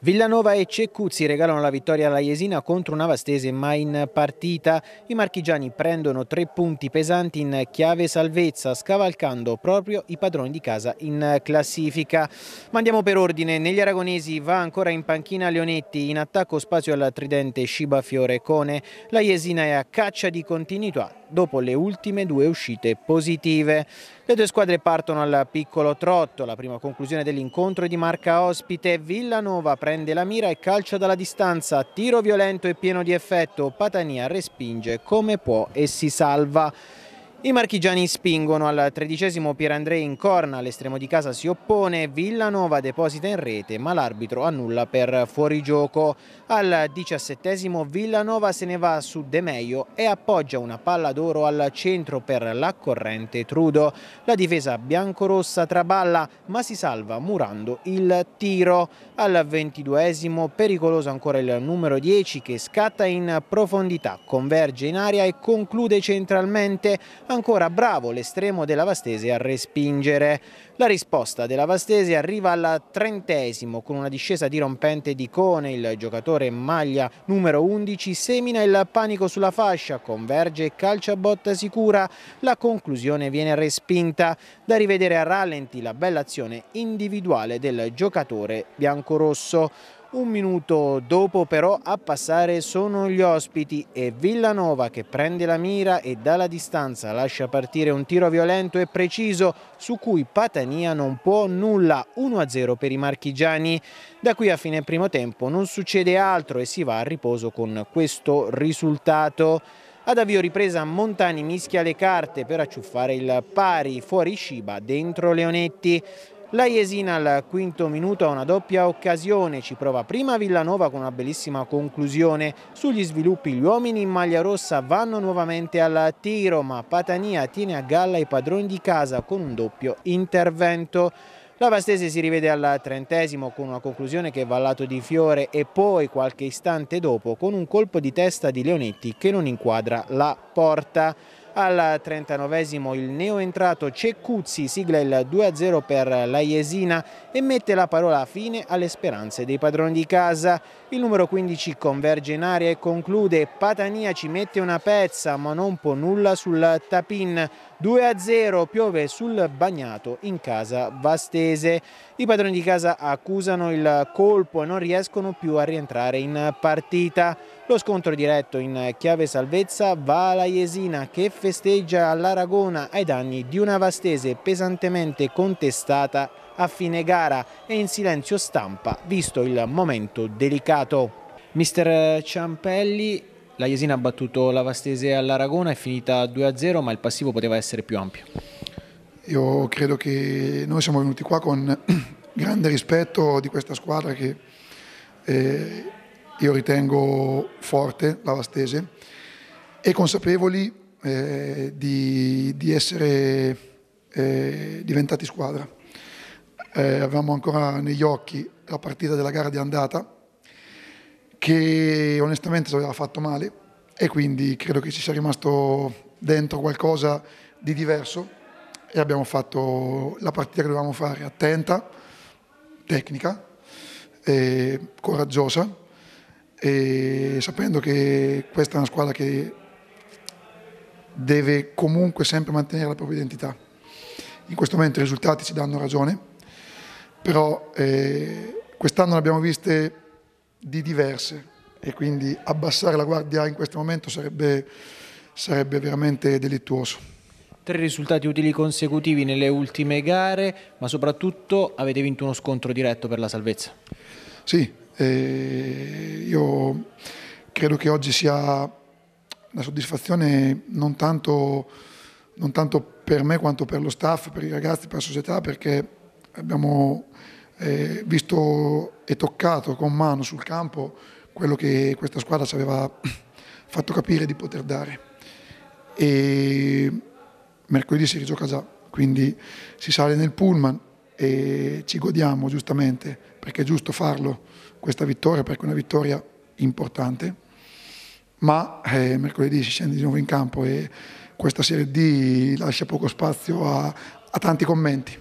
Villanova e Ceccuzzi regalano la vittoria alla Jesina contro una Vastese mai in partita. I marchigiani prendono tre punti pesanti in chiave salvezza, scavalcando proprio i padroni di casa in classifica. Ma andiamo per ordine. Negli aragonesi va ancora in panchina Leonetti, in attacco spazio al tridente Sciba Fiore Cone. La Jesina è a caccia di continuità dopo le ultime due uscite positive. Le due squadre partono al piccolo trotto, la prima conclusione dell'incontro è di marca ospite, Villanova prende la mira e calcia dalla distanza, tiro violento e pieno di effetto, Patania respinge come può e si salva. I marchigiani spingono al tredicesimo Pierandrei in corna, l'estremo di casa si oppone, Villanova deposita in rete ma l'arbitro annulla per fuorigioco. Al diciassettesimo Villanova se ne va su De Meio e appoggia una palla d'oro al centro per l'accorrente Trudo. La difesa biancorossa traballa ma si salva murando il tiro. Al ventiduesimo pericoloso ancora il numero 10 che scatta in profondità, converge in aria e conclude centralmente ancora bravo l'estremo della Vastese a respingere. La risposta della Vastese arriva al trentesimo con una discesa dirompente di Cone, il giocatore maglia numero 11 semina il panico sulla fascia, converge e calcia botta sicura, la conclusione viene respinta. Da rivedere a rallenti la bella azione individuale del giocatore biancorosso. Un minuto dopo però a passare sono gli ospiti e Villanova che prende la mira e dalla distanza lascia partire un tiro violento e preciso su cui Patania non può nulla 1-0 per i marchigiani. Da qui a fine primo tempo non succede altro e si va a riposo con questo risultato. Ad avvio ripresa Montani mischia le carte per acciuffare il pari fuori Sciba dentro Leonetti. La Jesina al quinto minuto ha una doppia occasione, ci prova prima Villanova con una bellissima conclusione. Sugli sviluppi gli uomini in maglia rossa vanno nuovamente al tiro, ma Patania tiene a galla i padroni di casa con un doppio intervento. La Vastese si rivede al trentesimo con una conclusione che va al lato di Fiore e poi qualche istante dopo con un colpo di testa di Leonetti che non inquadra la porta. Al 39esimo il neoentrato Ceccuzzi sigla il 2-0 per la Jesina e mette la parola fine alle speranze dei padroni di casa. Il numero 15 converge in aria e conclude Patania ci mette una pezza ma non può nulla sul tapin. 2-0 piove sul bagnato in casa Vastese. I padroni di casa accusano il colpo e non riescono più a rientrare in partita. Lo scontro diretto in chiave salvezza va alla Jesina che festeggia all'Aragona ai danni di una Vastese pesantemente contestata a fine gara e in silenzio stampa visto il momento delicato. Mister Ciampelli, la Jesina ha battuto la Vastese all'Aragona, è finita 2-0 ma il passivo poteva essere più ampio. Io credo che noi siamo venuti qua con grande rispetto di questa squadra che eh, io ritengo forte, la Vastese, e consapevoli eh, di, di, essere eh, diventati squadra. Eh, avevamo ancora negli occhi la partita della gara di andata, che onestamente ci aveva fatto male e quindi credo che ci sia rimasto dentro qualcosa di diverso e abbiamo fatto la partita che dovevamo fare attenta, tecnica, coraggiosa e sapendo che questa è una squadra che deve comunque sempre mantenere la propria identità. In questo momento i risultati ci danno ragione, però eh, quest'anno ne abbiamo viste di diverse e quindi abbassare la guardia in questo momento sarebbe, sarebbe veramente delittuoso. Tre risultati utili consecutivi nelle ultime gare, ma soprattutto avete vinto uno scontro diretto per la salvezza. Sì, eh, io credo che oggi sia una soddisfazione non tanto, non tanto, per me quanto per lo staff, per i ragazzi, per la società, perché abbiamo eh, visto e toccato con mano sul campo quello che questa squadra ci aveva fatto capire di poter dare. E mercoledì si rigioca già, quindi si sale nel pullman e ci godiamo giustamente, perché è giusto farlo questa vittoria perché è una vittoria importante, ma eh, mercoledì si scende di nuovo in campo e questa Serie D lascia poco spazio a, a tanti commenti.